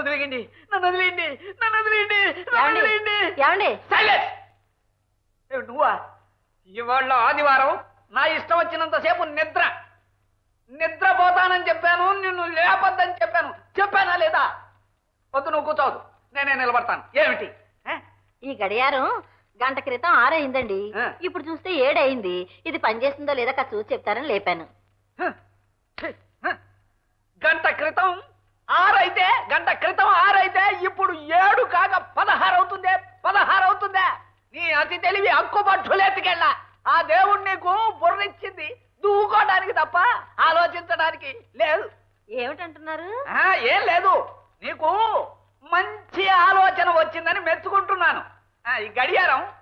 వదిలేయండి. నన్ను వదిలేయండి. నన్ను వదిలేయండి. నన్ను? వదిలేయండి. ఏమండి? నువ్వా? ఇవాళ ఆదివారం నా ఇష్టం వచ్చినంతసేపు నిద్ర. నిద్రపోతానని చెప్పాను నిన్ను లేపొద్దని చెప్పాను. చెప్పానా లేదా? వద్దు నువ్వు కూర్చోవద్దు. నేనే నిలబడతాను. ఏమిటి? ఈ గడియారం గంట క్రితం ఆరైందండి. ఇప్పుడు చూస్తే ఏడయింది. ఇది పనిచేస్తుందో లేదో చూసి చెప్తారని లేపాను. గంట క్రితం ఆరైతే గంట క్రితం ఆరైతే ఇప్పుడు ఏడు కాక పదహారు అవుతుందే పదహారు అవుతుందే. నీ అతి తెలివి అక్కుపట్టులేతికెళ్ళా ఆ దేవుడు నీకు బుర్రిచ్చింది దూకోవడానికి తప్ప ఆలోచించడానికి లేదు. ఏమిటంటున్నారు? ఏం లేదు. నీకు మంచి ఆలోచన వచ్చిందని మెచ్చుకుంటున్నాను. ఆ, ఈ గడియారం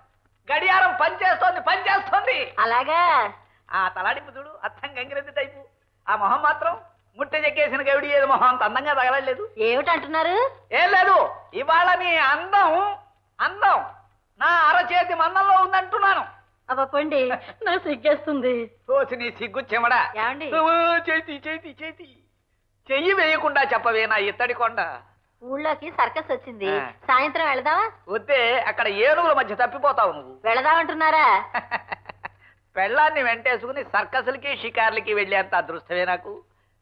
గడియారం పనిచేస్తోంది పనిచేస్తోంది. అలాగా? ఆ తలాడింపు చూడు అర్థం గంగిరెద్ది టైపు. ఆ మొహం మాత్రం ముట్టె చెక్కేసిన గవిడి ఏది మొహం? అంత అందంగా తగలలేదు ఏమిటంటున్నారు? ఏం లేదు. ఇవాళ నీ అందం అందం నా అరచేతి మందంలో ఉందంటున్నాను. అవ్వ పండి. నా సిగ్గేస్తుంది. తోసి నీ సిగ్గు చెమడా. ఏమండి? ఓ, చేతి చేతి చేతి. చెయ్యి వేయకుండా చెప్పవే నా ఇత్తడి కొండ. ఊళ్ళోకి సర్కస్ వచ్చింది. ఆ. సాయంత్రం వెళదామా? వద్దే అక్కడ ఏనుగుల మధ్య తప్పిపోతావు నువ్వు. వెళదామంటున్నారా? పెళ్ళాన్ని వెంటేసుకుని సర్కసులకి షికార్లకి వెళ్ళేంత అదృష్టమే నాకు.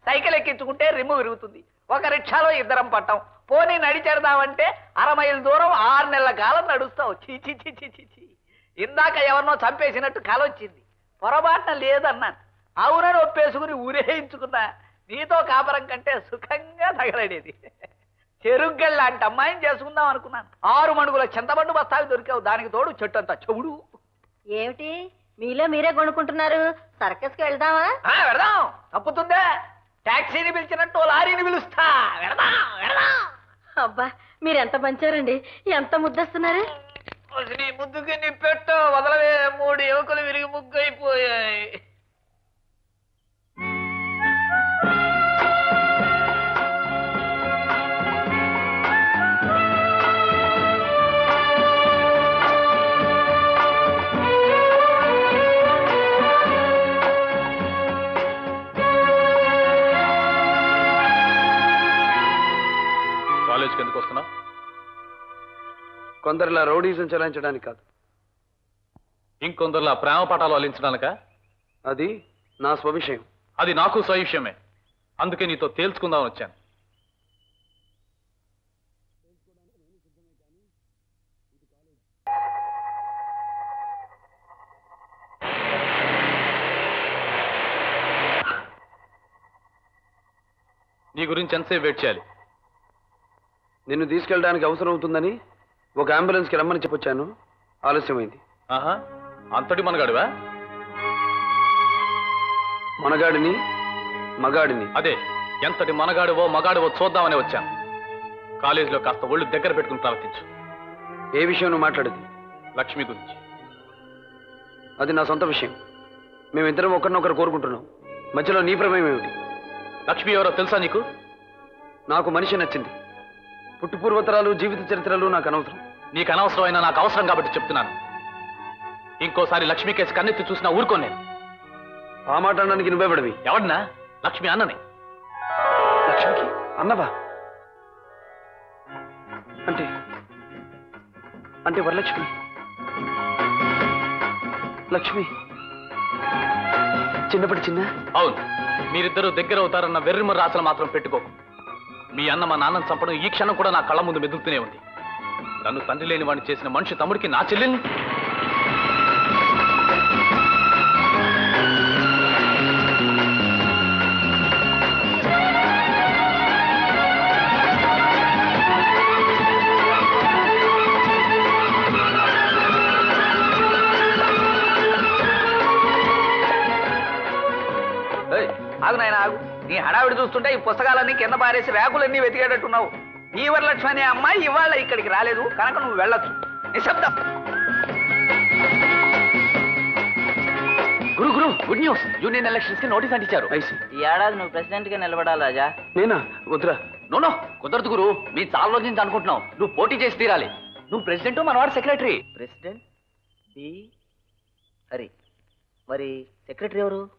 సైకిల్ ఎక్కించుకుంటే రిమ్ము విరుగుతుంది. ఒక రిక్షాలో ఇద్దరం పట్టాం పోనీ నడిచెడదామంటే అర మైలు దూరం ఆరు నెలల కాలం నడుస్తావు. చీ చీ చీ చీ చీ చీ. ఇందాక ఎవరినో చంపేసినట్టు కాలొచ్చింది పొరపాటున లేదన్నాను. అవునని ఒప్పేసుకుని ఊరేయించుకున్నా నీతో కాపరం కంటే సుఖంగా తగలడేది. చెరుగ్గల్ లాంటి అమ్మాయిని చేసుకుందాం అనుకున్నాను. ఆరు మణుగుల చింతపండు బస్తాలు దొరికావు. దానికి తోడు చెట్టు అంతా చెవుడు. ఏమిటి? మీలో మీరే కొనుక్కుంటున్నారు. సర్కస్కి వెళ్దామా? వెళదాం. తప్పుతుందే. టాక్సీని పిలిచినట్టు లారీని పిలుస్తా. వెళదాం వెళదాం. అబ్బా మీరు ఎంత మంచారండి ఎంత ముద్దస్తున్నారు? నీ ముద్దుకి నీ పెట్టు వదలవే. మూడు యువకులు విరిగి ముగ్గు అయిపోయాయి కొందరిలా రౌడీజం చెలాయించడానికి కాదు. ఇంకొందరులా ప్రేమ పటాలు అల్లించడానిక అది నా స్వవిషయం. అది నాకు స్వవిషయమే. అందుకే నీతో తేల్చుకుందామని వచ్చాను. నీ గురించి ఎంతసేపు వెయిట్ చేయాలి? నిన్ను తీసుకెళ్ళడానికి అవసరం అవుతుందని ఒక అంబులెన్స్కి రమ్మని చెప్పొచ్చాను. ఆలస్యమైంది. ఆహా అంతటి మనగాడివా? మనగాడిని మగాడిని. అదే ఎంతటి మనగాడివో మగాడివో చూద్దామని వచ్చాను కాలేజీలో కాస్త ఒళ్ళు దగ్గర పెట్టుకుని ప్రవర్తించు. ఏ విషయం నువ్వు మాట్లాడేది? లక్ష్మి గురించి. అది నా సొంత విషయం. మేమిద్దరం ఒకరినొకరు కోరుకుంటున్నాం. మధ్యలో నీ ప్రమేయం ఏమిటి? లక్ష్మి ఎవరో తెలుసా నీకు? నాకు మనిషి నచ్చింది. పుట్టు పూర్వతరాలు జీవిత చరిత్రలు నాకు అనవసరం. నీకు అనవసరమైన నాకు అవసరం కాబట్టి చెప్తున్నాను. ఇంకోసారి లక్ష్మి కేసు కన్నెత్తి చూసినా ఊరుకోను నేను. ఆ మాట అనడానికి నువ్వే పడవి. లక్ష్మి అన్నని. లక్ష్మికి? అన్నవా? అంటే అంటే వరలక్ష్మి. లక్ష్మి చిన్నప్పటి చిన్న? అవును. మీరిద్దరూ దగ్గర అవుతారన్న వెర్రిమర్ర ఆశలు మాత్రం పెట్టుకోకు. మీ అన్న మా నాన్నని చంపడం ఈ క్షణం కూడా నా కళ్ళ ముందు మెదులుతూనే ఉంది. నన్ను తండ్రి లేని వాడిని చేసిన మనిషి తమ్ముడికి నా చెల్లెల్ని? ఆగు నాయన ఆగు. నీ హడావిడి చూస్తుంటే ఈ పుస్తకాలన్నీ కింద పారేసి ర్యాకులన్నీ వెతికేటట్టున్నావు. ఈ వరలక్ష్మి అనే అమ్మాయి ఇవాళ ఇక్కడికి రాలేదు. కనుక నువ్వు వెళ్ళొచ్చు. నిశ్శబ్దం. గురు గురు గుడ్ న్యూస్ యూనియన్ ఎలక్షన్స్కి నోటీస్ అంటించారు. ఐసి ఈ ఏడాది నువ్వు ప్రెసిడెంట్గా నిలబడాలి రాజా? నేనా? వద్దురా. నో నో కుదరదు గురు. మీ చాలా రోజు నుంచి అనుకుంటున్నావు. నువ్వు పోటీ చేసి తీరాలి. నువ్వు ప్రెసిడెంట్ మనవాడు సెక్రటరీ. ప్రెసిడెంట్? బి? హరి. మరి సెక్రటరీ ఎవరు?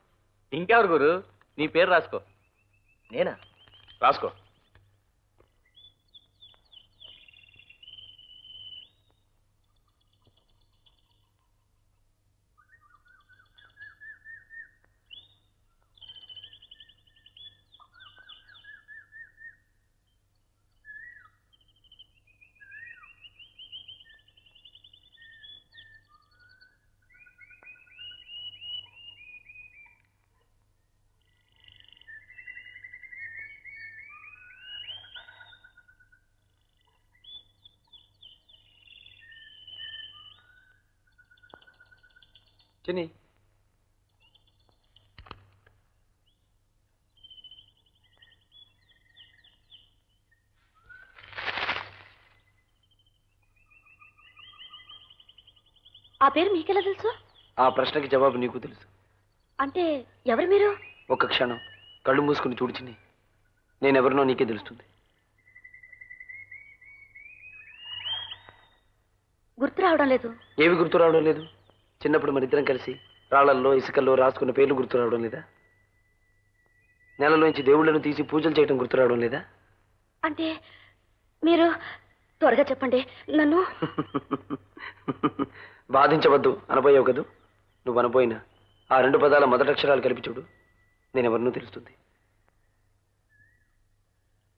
ఇంకెవరు గురు? నీ పేరు రాసుకో. నేనా? రాసుకో. చిన్ని ఆ పేరు మీకెలా తెలుసు? ఆ ప్రశ్నకి జవాబు నీకు తెలుసు. అంటే ఎవరు మీరు? ఒక్క క్షణం కళ్ళు మూసుకుని చూడు చిన్ని. నేనెవరినో నీకే తెలుస్తుంది. గుర్తు రావడం లేదు. ఏవి గుర్తు రావడం లేదు? చిన్నప్పుడు మన ఇద్దరం కలిసి రాళ్ళల్లో ఇసుకల్లో రాసుకున్న పేర్లు గుర్తు రావడం లేదా? నెలలోంచి దేవుళ్ళను తీసి పూజలు చేయడం గుర్తు రావడం లేదా? అంటే మీరు త్వరగా చెప్పండి. నన్ను? బాధించవద్దు. అనబోయావు కదూ? నువ్వు అనబోయినా. ఆ రెండు పదాల మొదటి అక్షరాలు కలిపి చూడు. నేనెవరినో తెలుస్తుంది.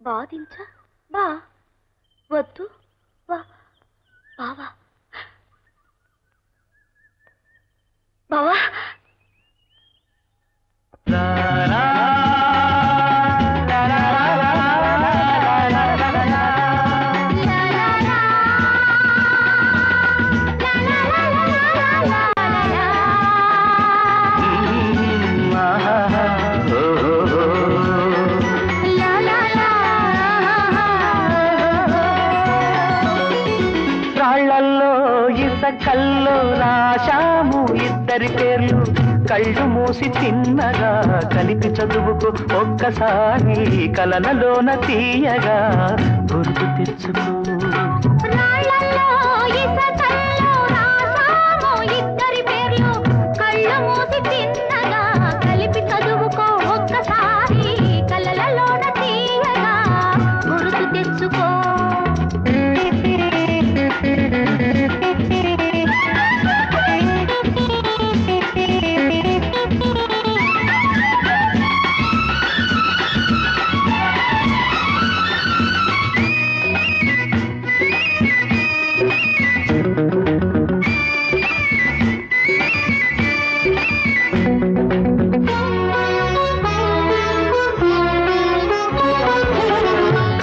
బాధించ బా వద్దు వా బావా. బావా. రాళ్ళల్లో ఇసకల్లో రాశాము ఇద్దరి పేర్లు కళ్ళు మూసి తిన్నగా కలిపి చదువుకు ఒక్కసారి కలనలోన తీయగా గుర్తు తెచ్చుకో.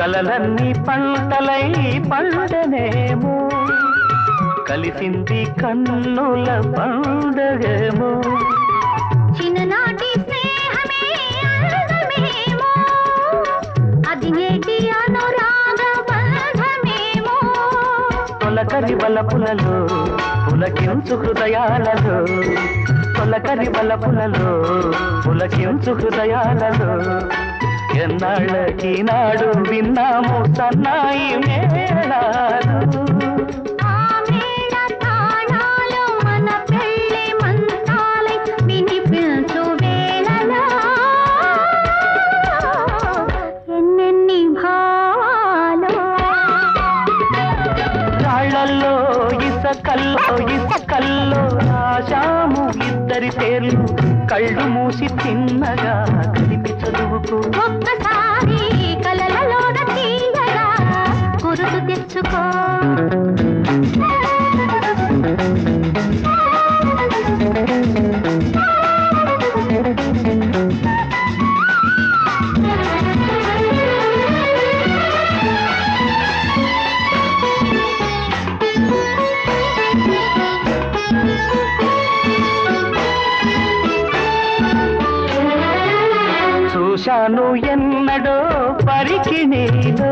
కలలన్నీ పంటలై పండనేమో. కలిసింది కన్నుల పండగేమో. చిన్ననాటి తొలకరి బలపులలో పులకించు హృదయాలలో. తొలకరి బలపులలో పులకించు హృదయాలలో. ఎన్నాళ్ళకి నాడు విన్నాము సన్నాయి మేళాలు. రాళ్ళల్లో ఇసకల్లో ఇసకల్లో రాశాము ఇద్దరి పేర్లు. కళ్ళు మూసి తిన్నగా కలిపి చదువుకు. తెలుసుకో చూశాను ఎన్నడో పరికి నీలో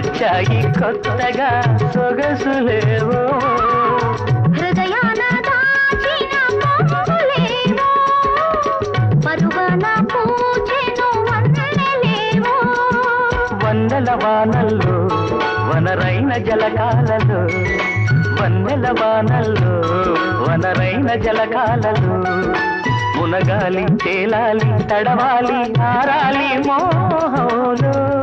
వచ్చాయి కొత్తగా సొగసులేవో హృదయాన దాచిన పరువన వన్నెల వానల్లో వనరైన జలకాలలో వన్నెల వానల్లో వనరైన జలకాలలో మునగాలి తేలాలి తడవాలి ఆరాలి మోహంలో.